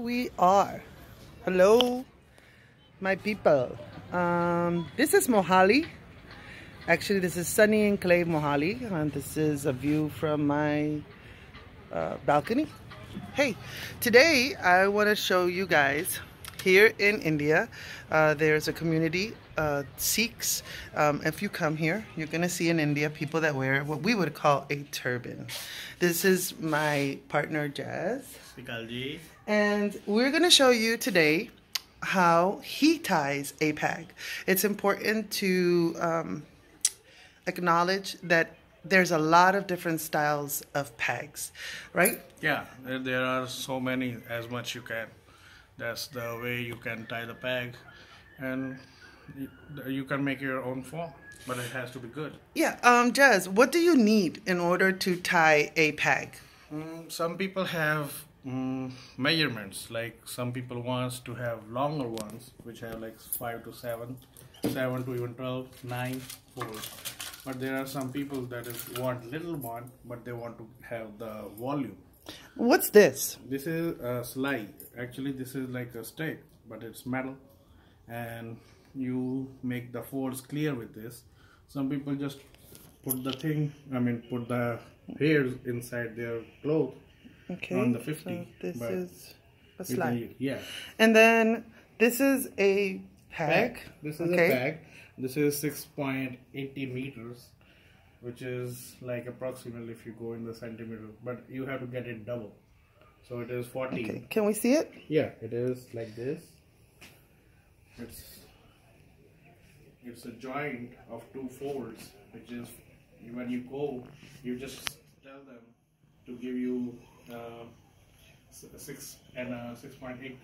we are. Hello, my people. Um, this is Mohali. Actually, this is sunny enclave Mohali, and this is a view from my uh, balcony. Hey, today I want to show you guys here in India, uh, there's a community, uh, Sikhs. Um, if you come here, you're going to see in India people that wear what we would call a turban. This is my partner, Jazz. And we're going to show you today how he ties a pag. It's important to um, acknowledge that there's a lot of different styles of pags, right? Yeah, there are so many, as much you can. That's the way you can tie the pag, and you can make your own form, but it has to be good. Yeah, um, Jazz, what do you need in order to tie a pag? Mm, some people have mm, measurements, like some people wants to have longer ones, which have like five to seven, seven to even 12, nine, four. But there are some people that is want little one, but they want to have the volume. What's this? This is a slide. Actually, this is like a stick, but it's metal. And you make the folds clear with this. Some people just put the thing, I mean, put the hairs inside their clothes okay. on the 50. So this is a slide. yeah. And then this is a pag. This is okay. a pag. This is 6.80 meters which is like approximately if you go in the centimeter but you have to get it double. So it is 40 okay. can we see it? Yeah it is like this. It's it's a joint of two folds which is when you go you just tell them to give you uh, six and uh, 6.80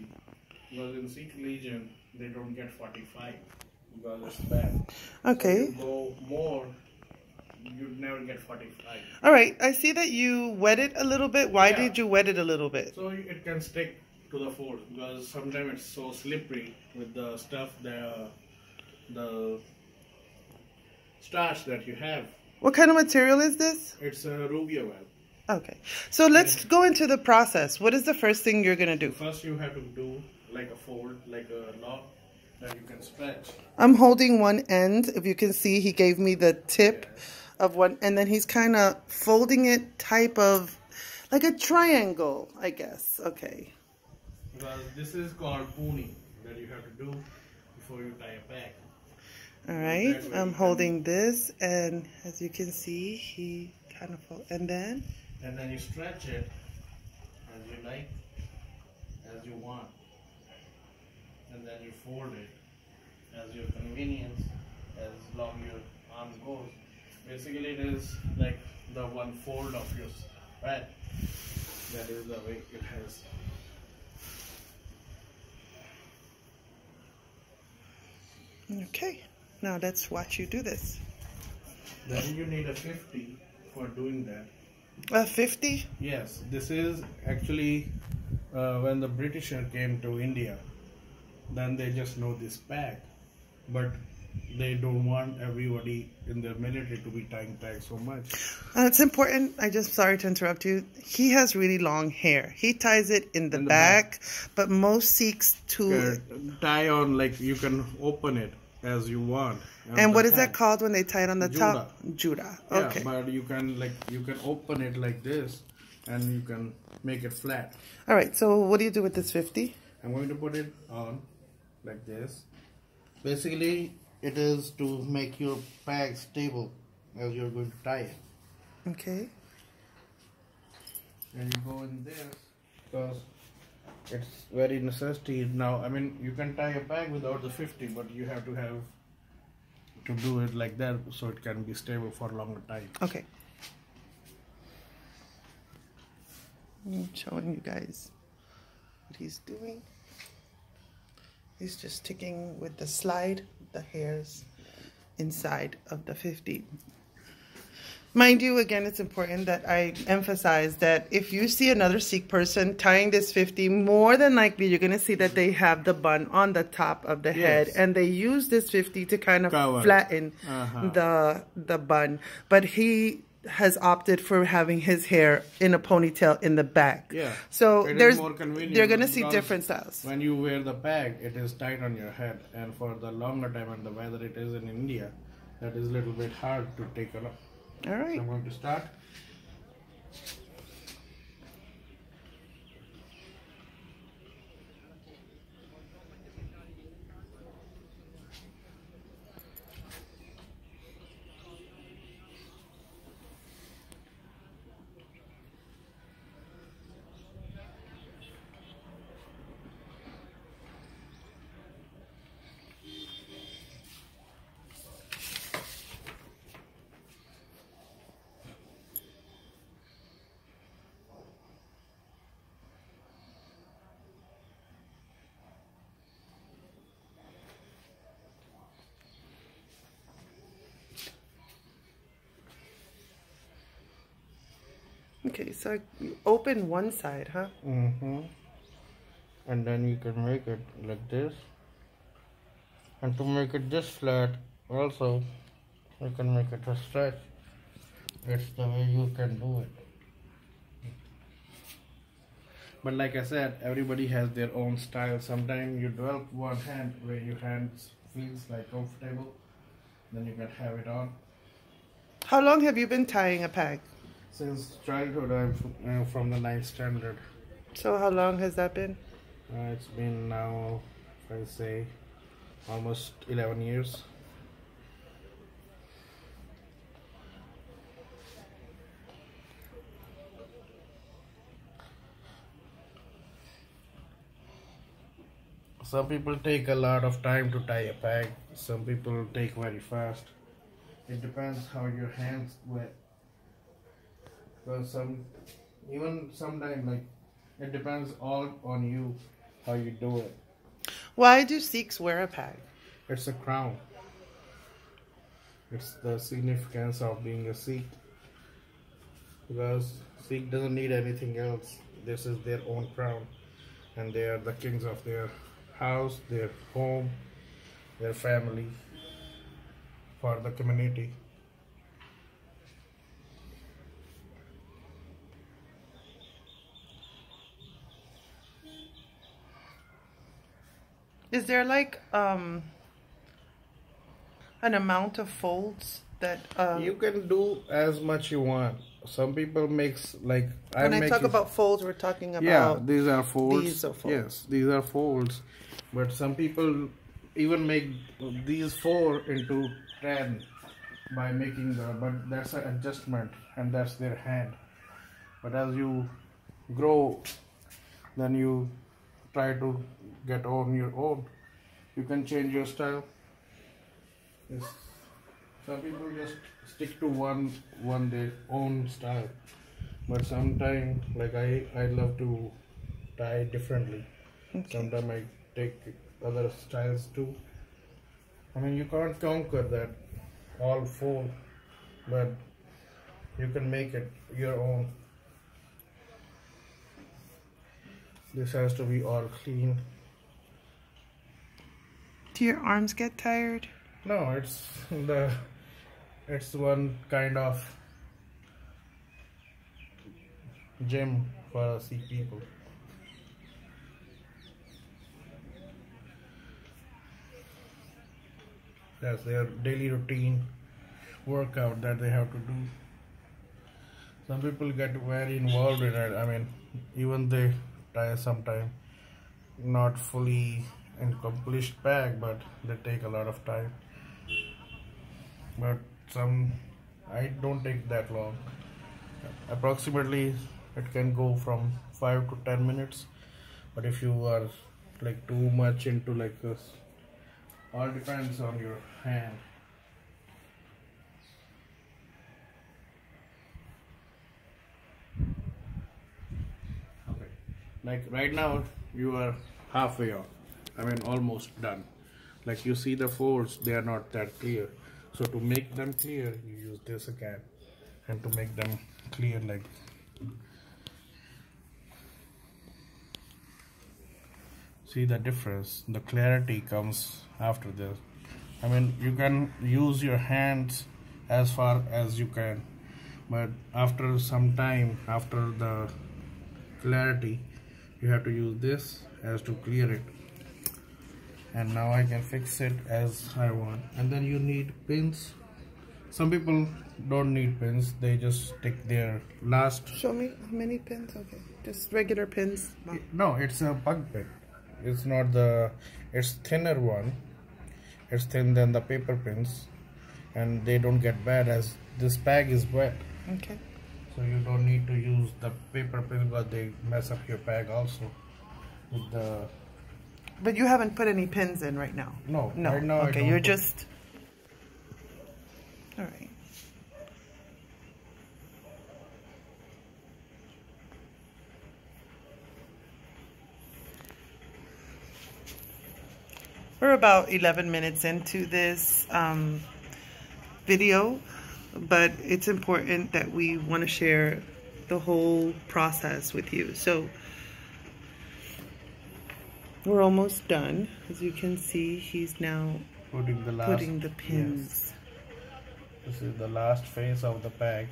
because in Sikh religion they don't get 45 because it's bad. Okay. So go more you'd never get 45. All right, I see that you wet it a little bit. Why yeah. did you wet it a little bit? So it can stick to the food because sometimes it's so slippery with the stuff, the, the starch that you have. What kind of material is this? It's a web. Okay, so let's go into the process. What is the first thing you're going to do? First you have to do like a fold, like a knot that you can stretch. I'm holding one end. If you can see, he gave me the tip. Yes of one, and then he's kind of folding it type of like a triangle, I guess. Okay. Well, this is called pooning that you have to do before you tie a bag. All right, I'm holding this, and as you can see, he kind of fold, and then. And then you stretch it as you like, as you want, and then you fold it as your convenience, as long your arm goes. Basically, it is like the one fold of yours, right? That is the way it has. Okay, now let's watch you do this. Then you need a 50 for doing that. A 50? Yes, this is actually uh, when the Britisher came to India. Then they just know this pack. But they don't want everybody in their military to be tying tags so much. Uh, it's important. I just sorry to interrupt you. He has really long hair. He ties it in the, in the back, back, but most Sikhs to tie on like you can open it as you want. And what is tag. that called when they tie it on the Juda. top? Juda. Okay. Yeah, but you can like you can open it like this, and you can make it flat. All right. So what do you do with this fifty? I'm going to put it on like this. Basically, it is to make your bag stable as you're going to tie it. Okay. And you go in there because it's very necessity now. I mean, you can tie a bag without the 50, but you have to have to do it like that so it can be stable for a longer time. Okay. I'm showing you guys what he's doing. He's just sticking with the slide, the hairs inside of the 50. Mind you, again, it's important that I emphasize that if you see another Sikh person tying this 50, more than likely you're going to see that they have the bun on the top of the yes. head. And they use this 50 to kind of flatten uh -huh. the, the bun. But he has opted for having his hair in a ponytail in the back. Yeah. So It is there's more convenient they're gonna see because different styles. When you wear the bag, it is tight on your head, and for the longer time and the weather it is in India, that is a little bit hard to take a look. All right. I'm going to start. Okay, so you open one side, huh? Mm-hmm. And then you can make it like this. And to make it this flat, also, you can make it a stretch. It's the way you can do it. But like I said, everybody has their own style. Sometimes you develop one hand where your hand feels like comfortable, then you can have it on. How long have you been tying a pag? Since childhood, I'm f- uh, from the ninth standard. So how long has that been? Uh, it's been now, I say, almost 11 years. Some people take a lot of time to tie a pag. Some people take very fast. It depends how your hands wet. Because some, even sometimes like, it depends all on you how you do it. Why do Sikhs wear a pag? It's a crown. It's the significance of being a Sikh. Because Sikh doesn't need anything else. This is their own crown. And they are the kings of their house, their home, their family, for the community. Is there like um an amount of folds that um, You can do as much you want. Some people makes like when I make talk about folds, we're talking about yeah these are folds these are folds. yes these are folds but some people even make these four into 10 by making the but that's an adjustment and that's their hand but as you grow then you try to get on your own you can change your style. Yes. some people just stick to one one their own style. But sometimes like i i love to tie differently. Sometimes i take other styles too. I mean you can't conquer that all four but you can make it your own this has to be all clean. Do your arms get tired? no it's the it's one kind of gym for Sikh people. That's their daily routine workout that they have to do. Some people get very involved in it. I mean even they sometime. Not fully accomplished bag but they take a lot of time. But some i don't take that long. Approximately it can go from 5 to 10 minutes. But if you are like too much into like this all depends on your hand okay like right now you are halfway on i mean almost done. Like you see the folds they are not that clear. So to make them clear you use this again. And to make them clear like see the difference. The clarity comes after this. I mean you can use your hands as far as you can. But after some time after the clarity you have to use this as to clear it and now I can fix it as I want and then you need pins some people don't need pins they just take their last Show me how many pins. Okay, just regular pins. Wow. no it's a bug pin it's not the it's thinner one it's thin than the paper pins and they don't get bad as this bag is wet Okay. So you don't need to use the paper pins but they mess up your bag also with the But you haven't put any pins in right now. no No. right now okay, you're just. All right. We're about 11 minutes into this um, video, but it's important that we want to share the whole process with you. So, we're almost done. As you can see, he's now putting the last putting the pins. this is the last phase of the bag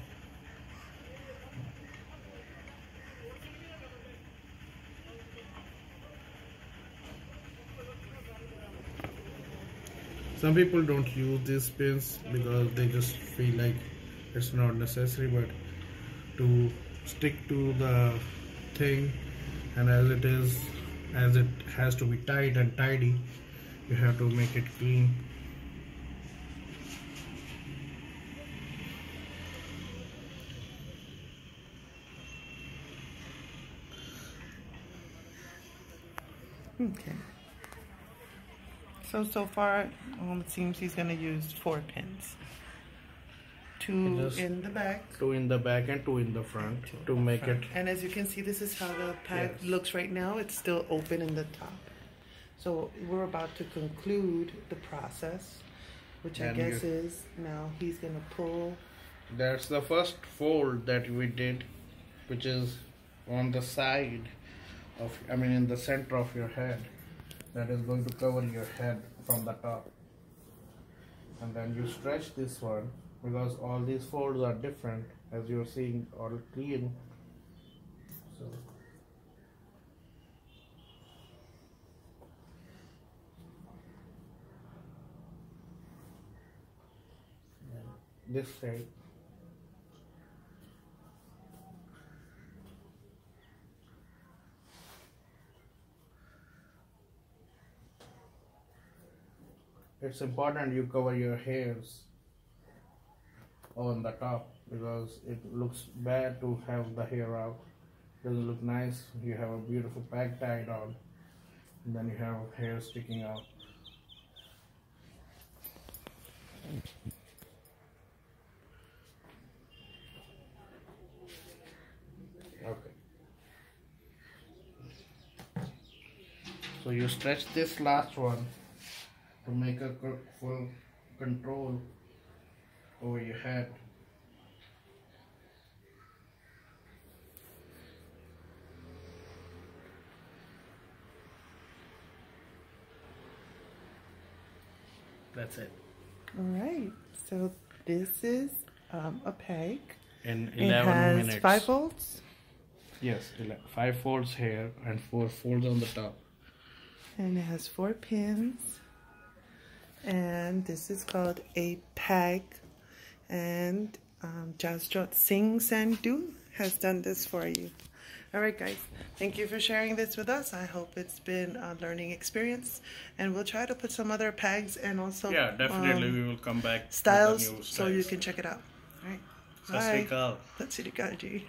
some people don't use these pins because they just feel like it's not necessary but to stick to the thing and as it is as it has to be tight and tidy you have to make it clean Okay. So, so far, um, it seems he's going to use four pins. Two in the back. two in the back and two in the front to make it And as you can see, this is how the pack Yes. looks right now. It's still open in the top. So we're about to conclude the process, which I guess you- is now he's going to pull. that's the first fold that we did which is on the side of i mean in the center of your head that is going to cover your head from the top. And then you stretch this one because all these folds are different as you're seeing all clean. So this side it's important you cover your hairs on the top because it looks bad to have the hair out. Doesn't look nice. You have a beautiful bag tied on and then you have hair sticking out. Okay. So you stretch this last one to make a full control over your head. That's it. All right. So this is um, a pag. In It has minutes. five folds. Yes, five folds here and four folds on the top. And it has four pins. And this is called a pag. And um, Jasjot Singh Sandhu has done this for you. All right, guys. Thank you for sharing this with us. I hope it's been a learning experience. And we'll try to put some other pags and also Yeah, definitely um, we will come back. the styles so you can check it out. All right. Sat Sri Bye. Akal. Sat Sri ji.